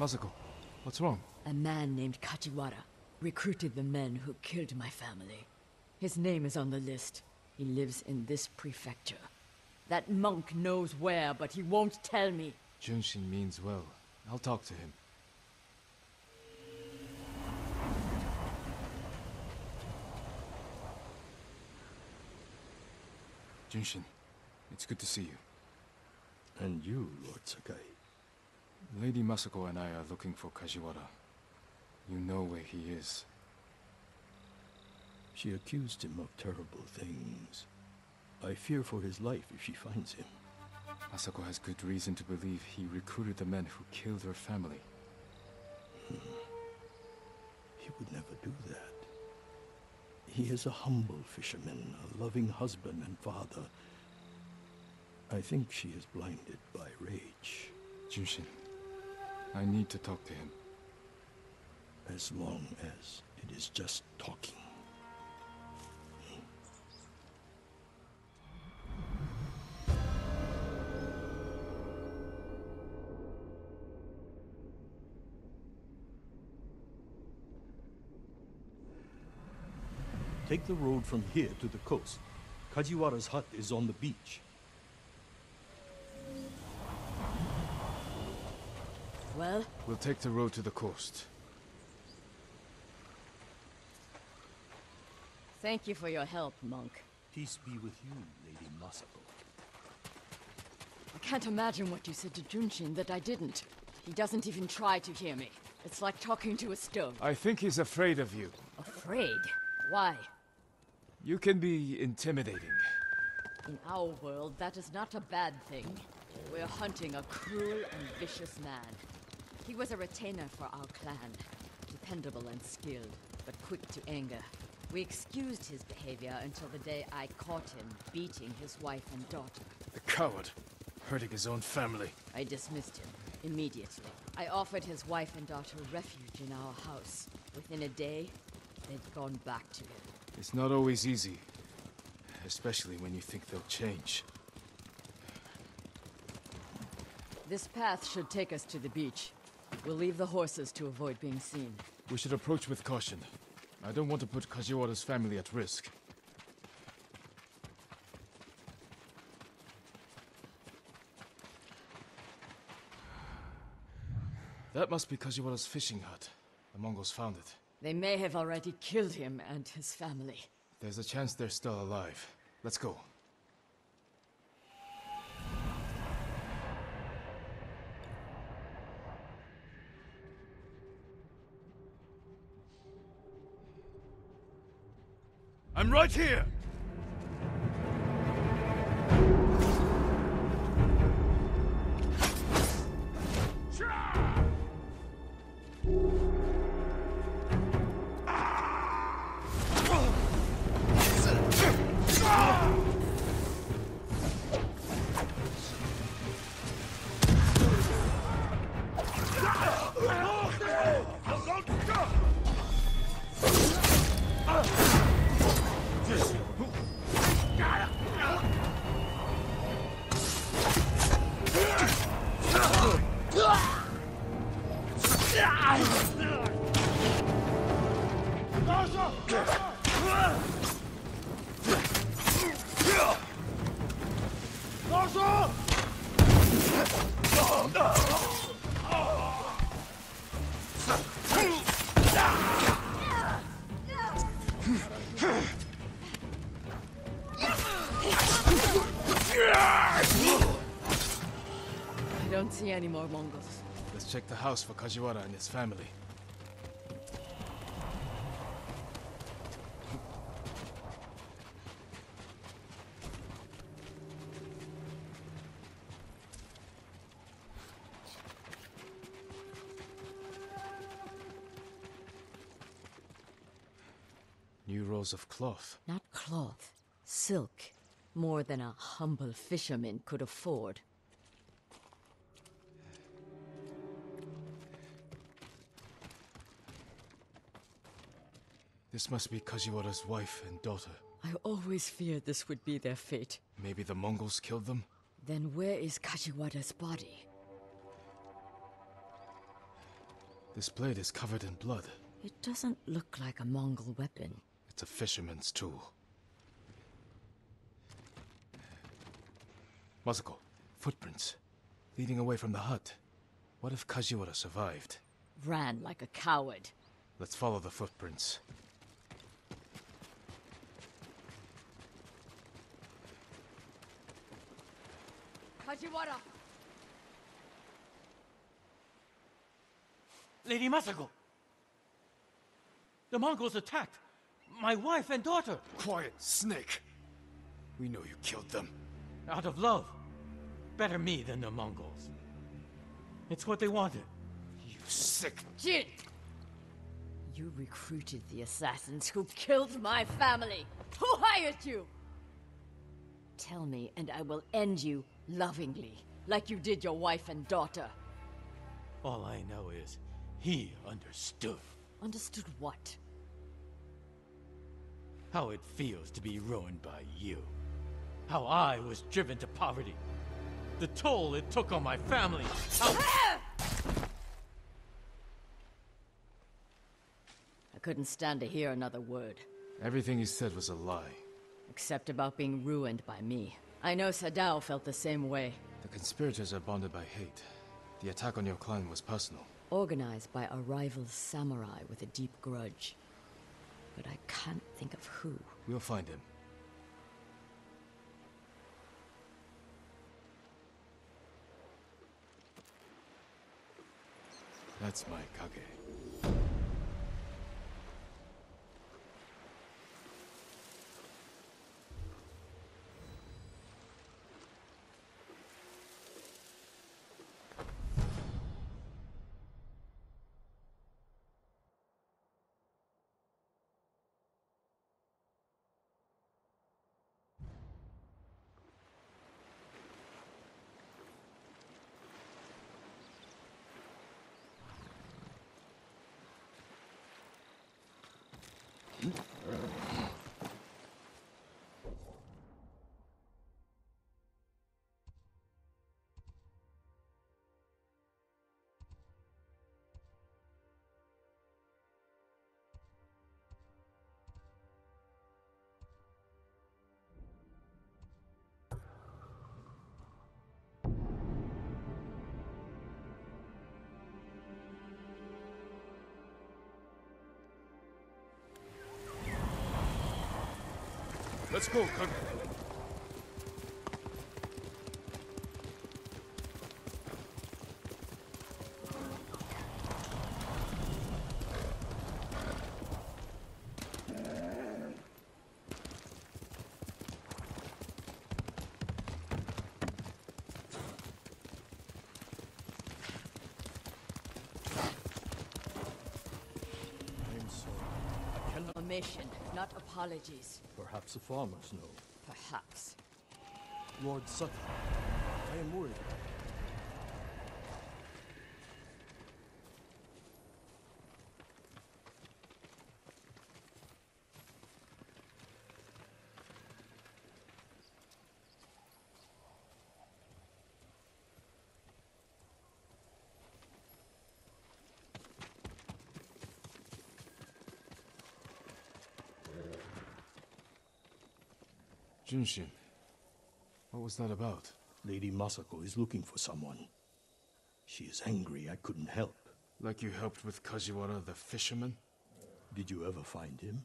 Masako, what's wrong? A man named Kajiwara recruited the men who killed my family. His name is on the list. He lives in this prefecture. That monk knows where, but he won't tell me. Junshin means well. I'll talk to him. Junshin, it's good to see you. And you, Lord Sakai. Lady Masako and I are looking for Kajiwara. You know where he is. She accused him of terrible things. I fear for his life if she finds him. Masako has good reason to believe he recruited the men who killed her family. Hmm. He would never do that. He is a humble fisherman, a loving husband and father. I think she is blinded by rage. Junshin, I need to talk to him. As long as it is just talking. Take the road from here to the coast. Kajiwara's hut is on the beach. Well, We'll take the road to the coast. thank you for your help, monk. Peace be with you, Lady Masako. I can't imagine what you said to Junshin that I didn't. He doesn't even try to hear me. It's like talking to a stone. I think he's afraid of you. Afraid? Why? You can be intimidating. In our world, that is not a bad thing. We're hunting a cruel and vicious man. He was a retainer for our clan, dependable and skilled, but quick to anger. We excused his behavior until the day I caught him beating his wife and daughter. The coward. Hurting his own family. I dismissed him immediately. I offered his wife and daughter refuge in our house. Within a day, they'd gone back to him. It's not always easy. Especially when you think they'll change. This path should take us to the beach. We'll leave the horses to avoid being seen. We should approach with caution. I don't want to put Kajiwara's family at risk. That must be Kajiwara's fishing hut. The Mongols found it. They may have already killed him and his family. There's a chance they're still alive. Let's go. I'm right here! I don't see any more Mongols. Let's check the house for Kajiwara and his family. New rolls of cloth. Not cloth, silk. More than a humble fisherman could afford. This must be Kajiwara's wife and daughter. I always feared this would be their fate. Maybe the Mongols killed them? Then where is Kajiwara's body? This blade is covered in blood. It doesn't look like a Mongol weapon. It's a fisherman's tool. Masako, footprints. Leading away from the hut. What if Kajiwara survived? Ran like a coward. Let's follow the footprints. Kajiwara! Lady Masako! The Mongols attacked my wife and daughter Quiet, Snake! We know you killed them. out of love. Better me than the Mongols. It's what they wanted. You sick... Jin! You recruited the assassins who killed my family! Who hired you? Tell me, and I will end you lovingly, like you did your wife and daughter. All I know is he understood Understood what? how it feels to be ruined by you. How I was driven to poverty. The toll it took on my family. How I couldn't stand to hear another word, Everything you said was a lie. except about being ruined by me. I know Sadao felt the same way. The conspirators are bonded by hate. The attack on your clan was personal. Organized by a rival samurai with a deep grudge. But I can't think of who. We'll find him. That's my Kage. Let's go, Kage. I'm sorry. I cannot. A mission, not apologies. Perhaps the farmers know. Perhaps. Lord Sutton, I am worried. Junshin. What was that about? Lady Masako is looking for someone. She is angry I couldn't help. Like you helped with Kajiwara the fisherman? Did you ever find him?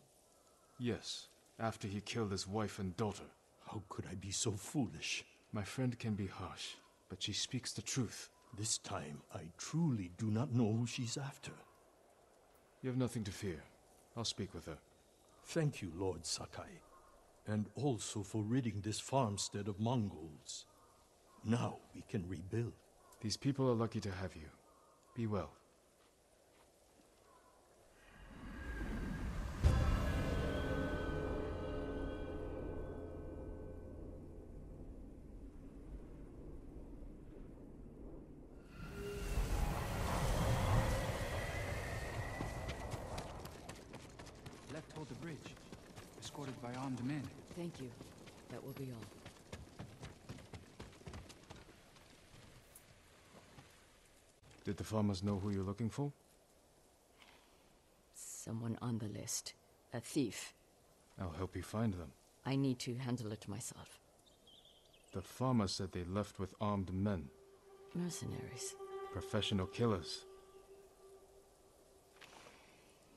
Yes, after he killed his wife and daughter. How could I be so foolish? My friend can be harsh, but she speaks the truth. This time, I truly do not know who she's after. You have nothing to fear. I'll speak with her. Thank you, Lord Sakai. And also for ridding this farmstead of Mongols. Now we can rebuild. These people are lucky to have you. Be well. Left hold the bridge, escorted by armed men. Thank you. That will be all. Did the farmers know who you're looking for? Someone on the list. A thief. I'll help you find them. I need to handle it myself. The farmer said they left with armed men, Mercenaries. professional killers.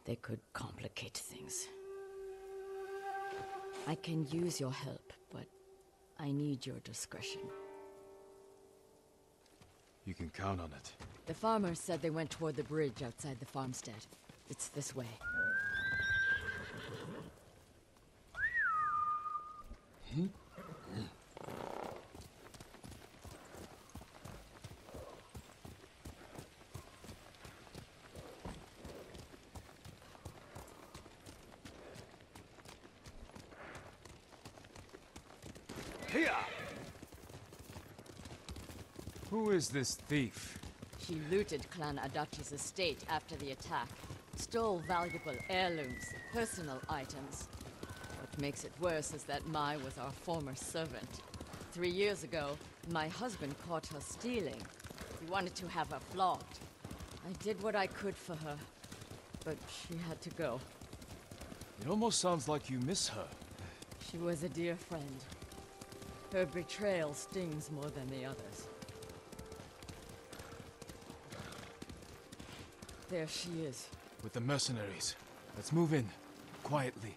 They could complicate things. I can use your help, but I need your discretion. You can count on it. The farmer said they went toward the bridge outside the farmstead. It's this way. Who is this thief? She looted Clan Adachi's estate after the attack. Stole valuable heirlooms, personal items. What makes it worse is that Mai was our former servant. Three years ago, my husband caught her stealing. He wanted to have her flogged. I did what I could for her, but she had to go. It almost sounds like you miss her. She was a dear friend. Her betrayal stings more than the others. There she is. With the mercenaries. Let's move in. Quietly.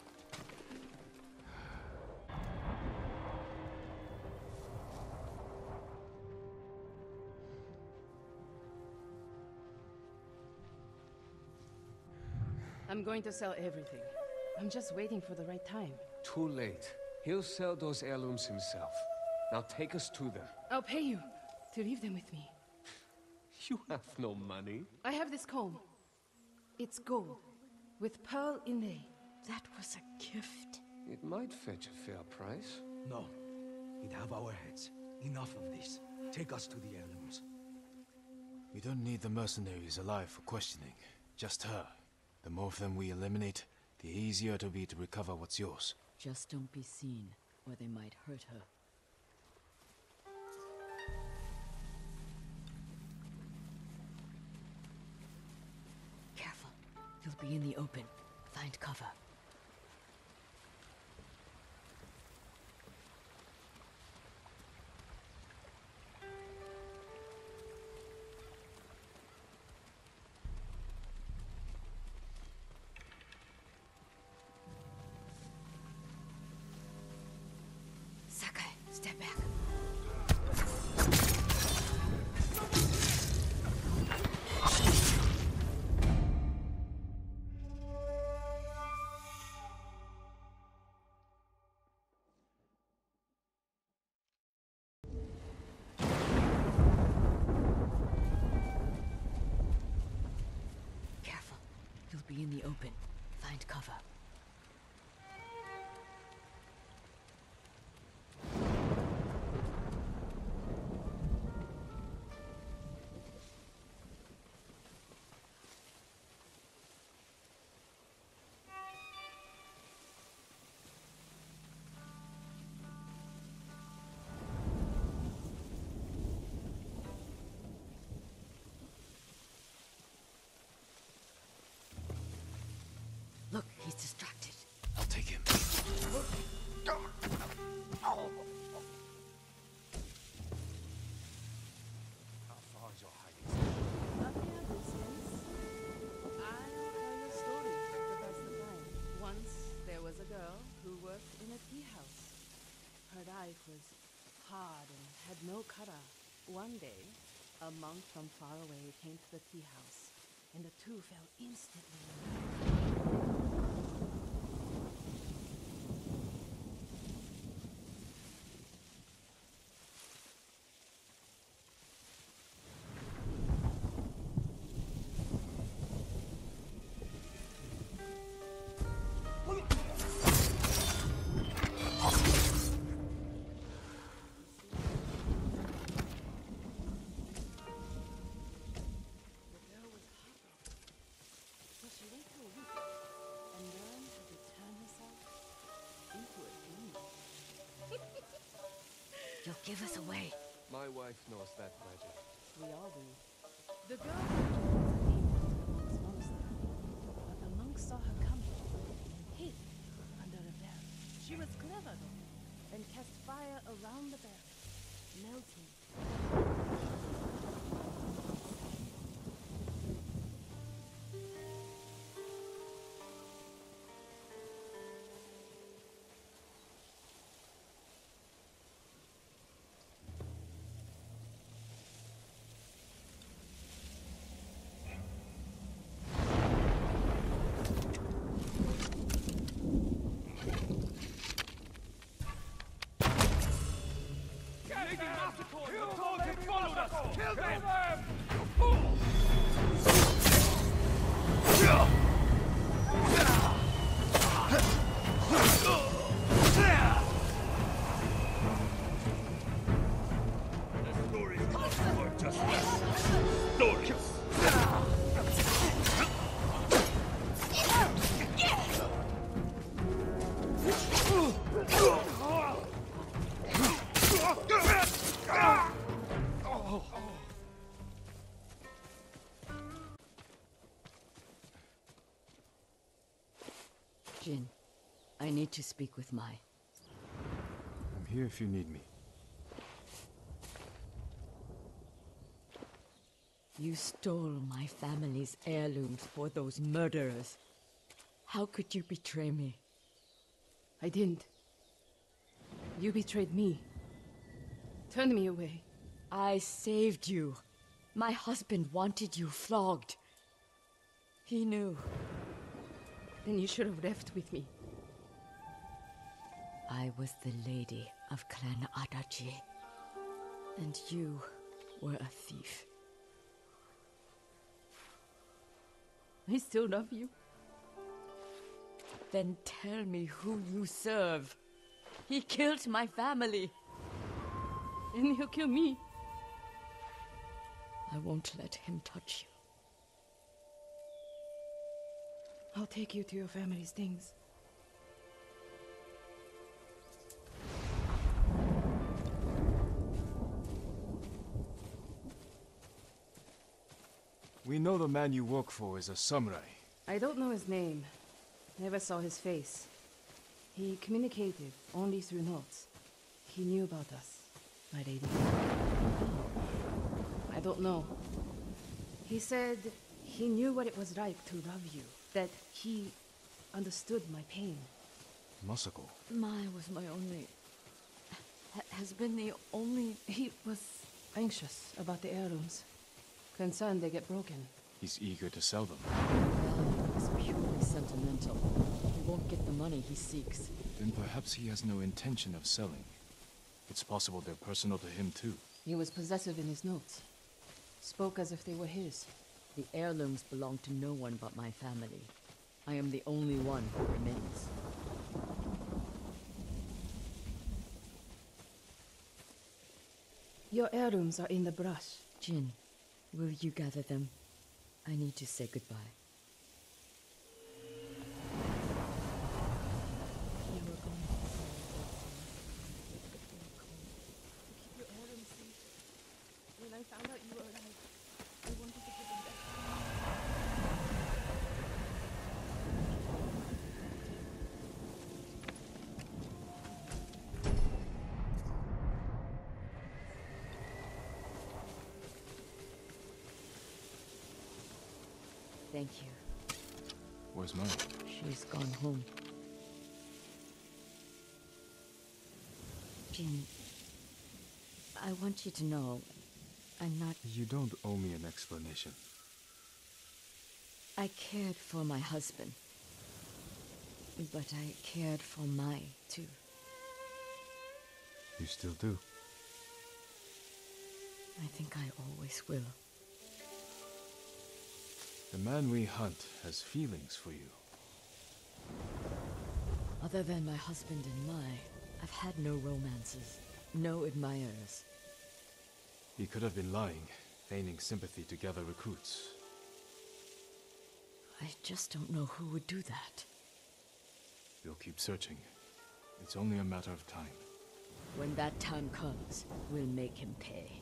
I'm going to sell everything. I'm just waiting for the right time. Too late. He'll sell those heirlooms himself. Now take us to them. I'll pay you to leave them with me. You have no money. I have this comb. It's gold, with pearl inlay. That was a gift. It might fetch a fair price. No. We'd have our heads. Enough of this. Take us to the heirlooms. We don't need the mercenaries alive for questioning. Just her. The more of them we eliminate, the easier it'll be to recover what's yours. Just don't be seen, or they might hurt her. You'll be in the open. Find cover. In the open. Find cover. He's distracted. I'll take him. How far is your hiding? Up here, distance. I'll tell you a story to pass the time. Once, there was a girl who worked in a tea house. Her life was hard and had no cutter. One day, a monk from far away came to the tea house, and the two fell instantly in love. Give us away. My wife knows that magic. We all do. The girl was but the monk saw her coming and hid under a bed. She was clever though, and cast fire around the bed. melting need to speak with Mai. I'm here if you need me. You stole my family's heirlooms for those murderers. How could you betray me? I didn't. You betrayed me. Turned me away. I saved you. My husband wanted you flogged. He knew. Then you should have left with me. I was the lady of Clan Adachi. And you were a thief. I still love you. Then tell me who you serve. He killed my family. And he'll kill me. I won't let him touch you. I'll take you to your family's things. We know the man you work for is a samurai. I don't know his name. Never saw his face. He communicated only through notes. He knew about us, my lady. I don't know. He said he knew what it was like to love you. That he understood my pain. Masako. Mai was my only. has been the only. He was anxious about the heirlooms. Concerned they get broken. He's eager to sell them. value is purely sentimental. He won't get the money he seeks. Then perhaps he has no intention of selling. It's possible they're personal to him too. He was possessive in his notes. Spoke as if they were his. The heirlooms belong to no one but my family. I am the only one who remains. Your heirlooms are in the brush. Jin, will you gather them? I need to say goodbye. You were going to keep your heirlooms safe. When I found out you were alive, I wanted to give them back. Thank you. Where's Mai? She's gone home. Jin, I want you to know I'm not. You don't owe me an explanation. I cared for my husband. But I cared for Mai, too. You still do. I think I always will. The man we hunt has feelings for you. Other than my husband and Mai, I've had no romances, no admirers. He could have been lying, feigning sympathy to gather recruits. I just don't know who would do that. We'll keep searching. It's only a matter of time. When that time comes, we'll make him pay.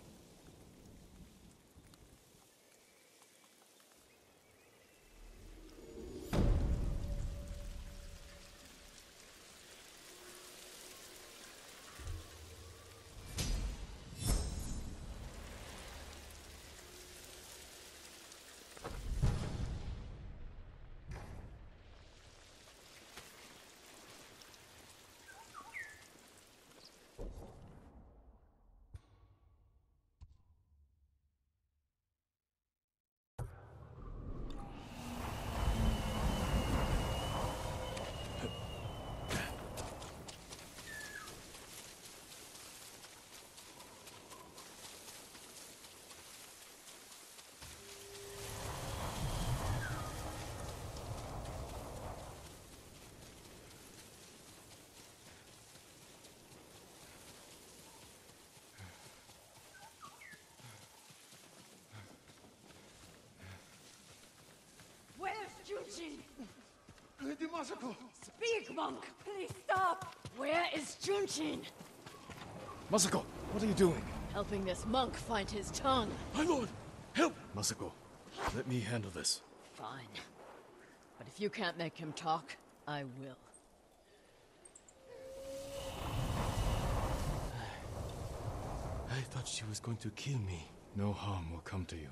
Junshin! Lady Masako! Speak, monk! Please stop! Where is Junshin? Masako, what are you doing? Helping this monk find his tongue. My lord, help! Masako, let me handle this. Fine. But if you can't make him talk, I will. I thought she was going to kill me. No harm will come to you.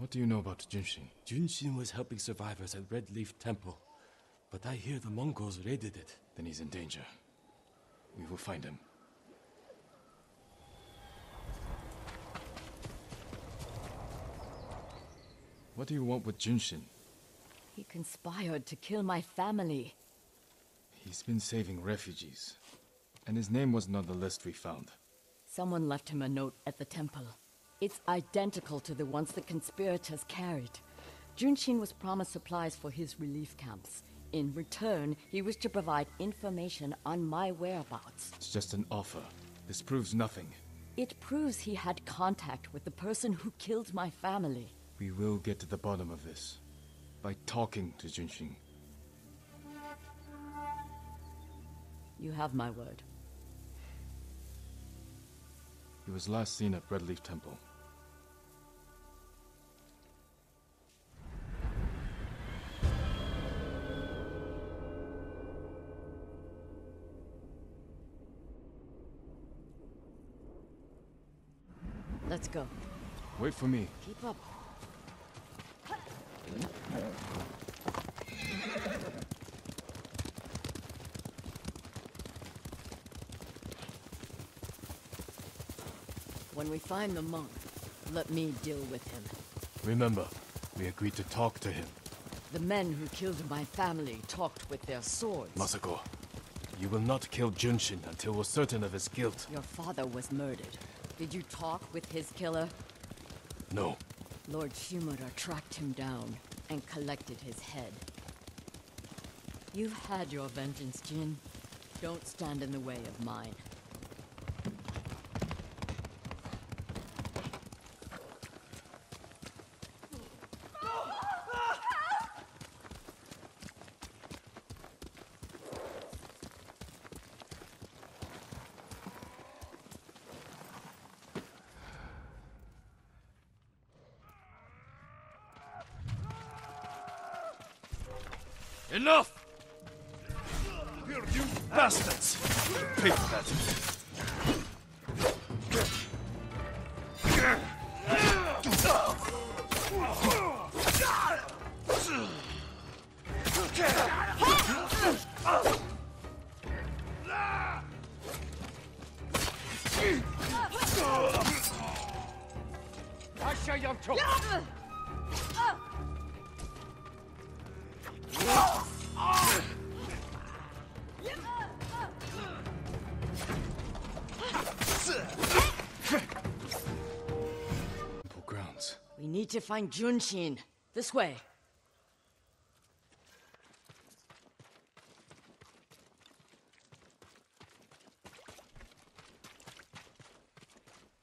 What do you know about Junshin? Junshin was helping survivors at Red Leaf Temple. But I hear the Mongols raided it. Then he's in danger. We will find him. What do you want with Junshin? He conspired to kill my family. He's been saving refugees. And his name wasn't on the list we found. Someone left him a note at the temple. It's identical to the ones the conspirators carried. Junshin was promised supplies for his relief camps. In return, he was to provide information on my whereabouts. It's just an offer. This proves nothing. It proves he had contact with the person who killed my family. We will get to the bottom of this. By talking to Junshin. You have my word. He was last seen at Redleaf Temple. Go. Wait for me. Keep up. When we find the monk, let me deal with him. Remember, we agreed to talk to him. The men who killed my family talked with their swords. Masako, you will not kill Junshin until we're certain of his guilt. Your father was murdered. Did you talk with his killer? No. Lord Shimura tracked him down and collected his head. You've had your vengeance, Jin. Don't stand in the way of mine. Need to find Junshin. This way.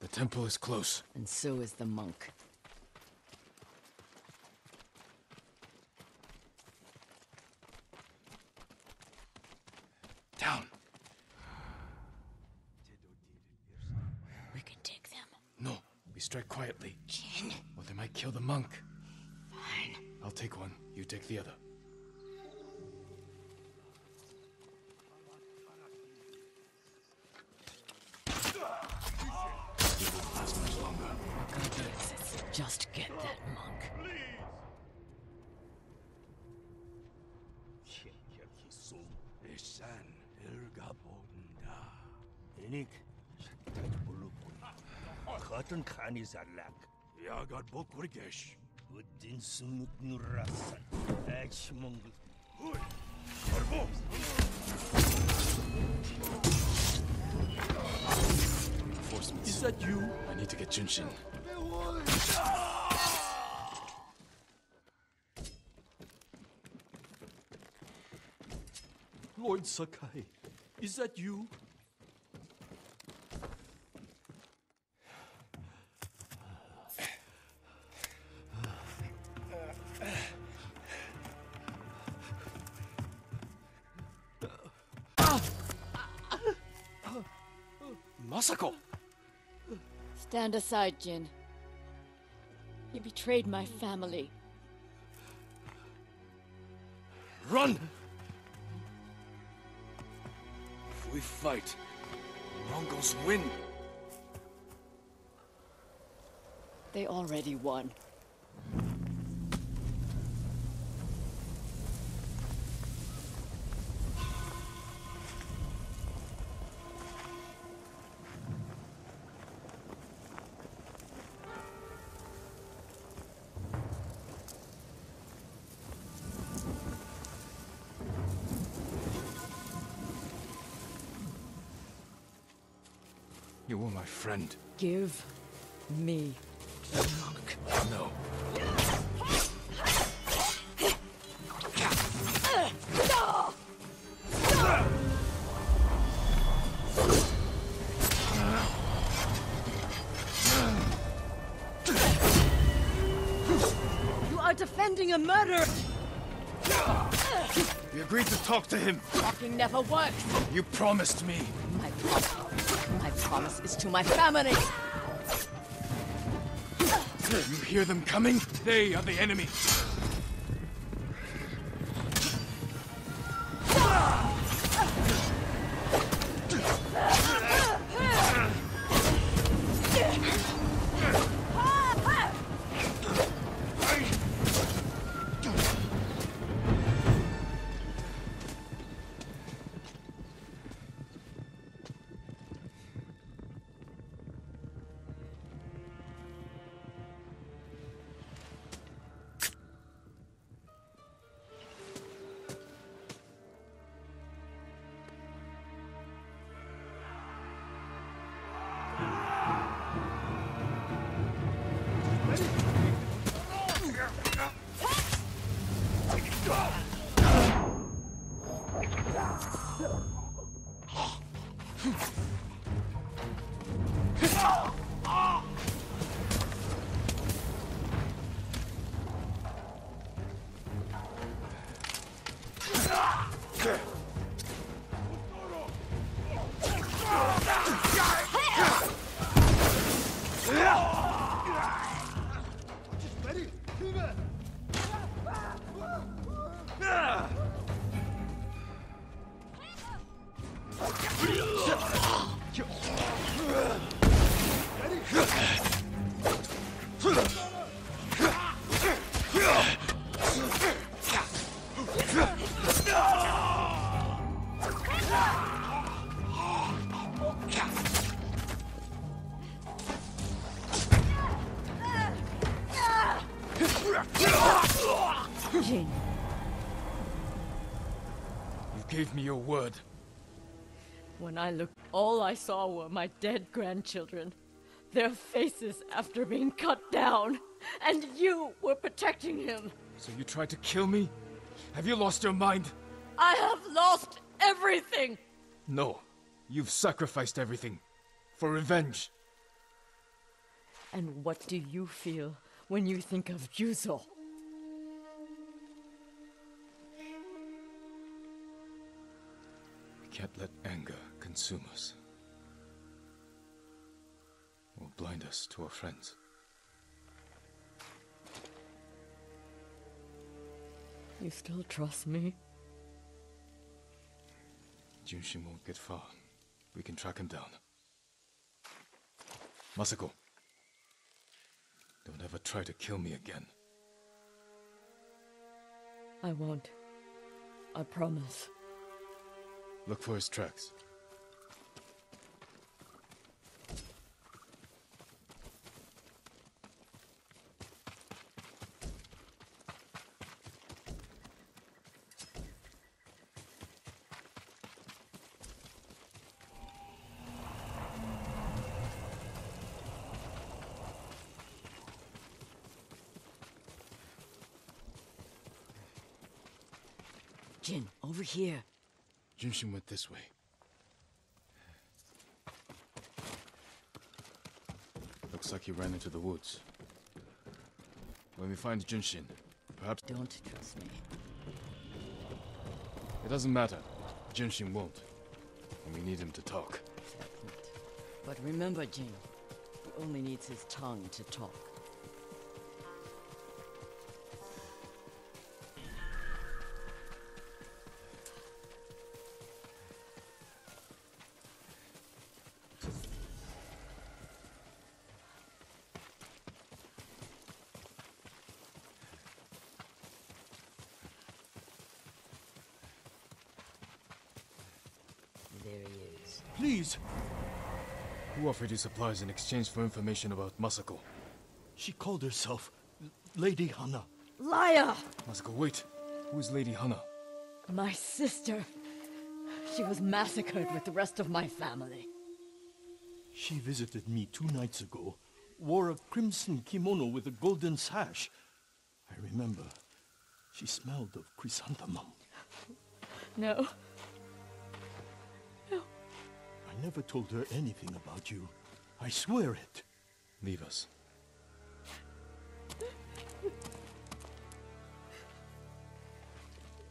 The temple is close. And so is the monk. Down. We can take them. No, we strike quietly. Jin. Or they might kill the monk. Fine. I'll take one. You take the other. It won't last much longer. Just get that monk. Esan erga bonda. Enik, Khatan khani zalak. Yagar bok kurgesh. Uddin sunuk nurasan. Ech mongol. Karbo! Reinforcements. Is that you? I need to get Junshin. Lord Sakai, is that you? Stand aside, Jin. He betrayed my family. Run! If we fight, Mongols win. They already won. You were my friend. Give me the monk. No. You are defending a murderer! We agreed to talk to him. Talking never works! You promised me. Promise is to my family! You hear them coming? They are the enemy. Word. when I looked, all I saw were my dead grandchildren. Their faces after being cut down. And you were protecting him. So you tried to kill me? Have you lost your mind? I have lost everything! No. You've sacrificed everything. For revenge. And what do you feel when you think of Yuzo? Can't let anger consume us. Or blind us to our friends. You still trust me? Junshin won't get far. We can track him down. Masako. Don't ever try to kill me again. I won't. I promise. Look for his tracks. Jin, over here. Junshin went this way. Looks like he ran into the woods. When we find Junshin, perhaps... Don't trust me. It doesn't matter. Junshin won't. And we need him to talk. But remember, Jin, he only needs his tongue to talk. Supplies in exchange for information about Masako? She called herself Lady Hana. Liar! Masako, wait. Who is Lady Hana? My sister. She was massacred with the rest of my family. She visited me two nights ago, wore a crimson kimono with a golden sash. I remember. She smelled of chrysanthemum. No. No. I never told her anything about you. I swear it. Leave us.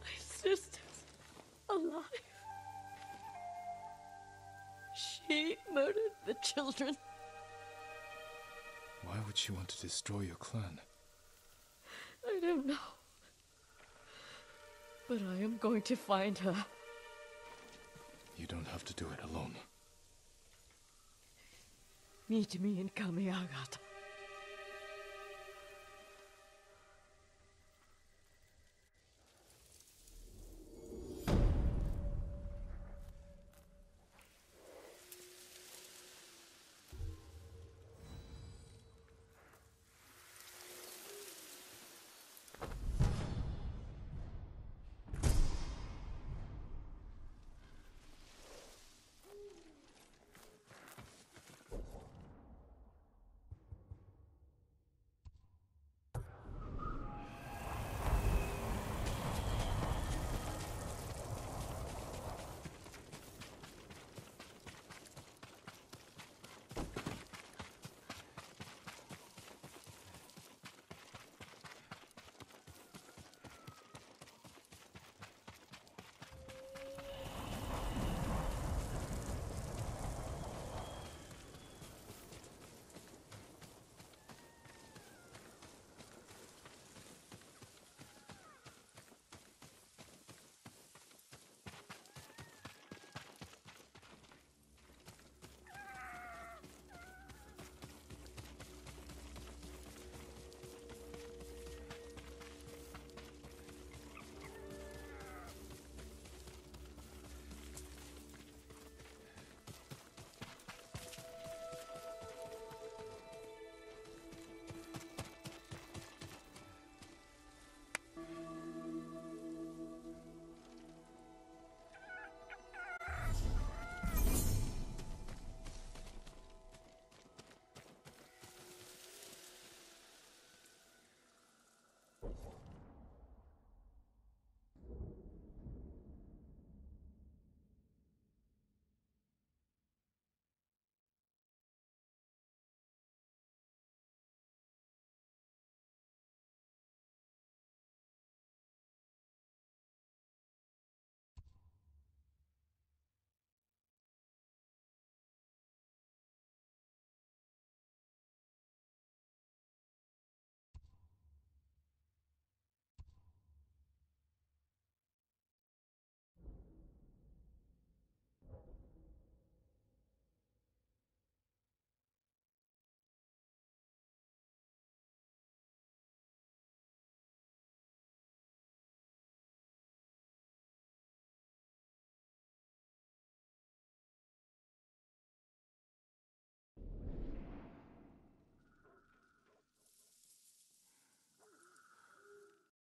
My sister's alive. She murdered the children. Why would she want to destroy your clan? I don't know. But I am going to find her. You don't have to do it alone. Meet me in Kamiagata.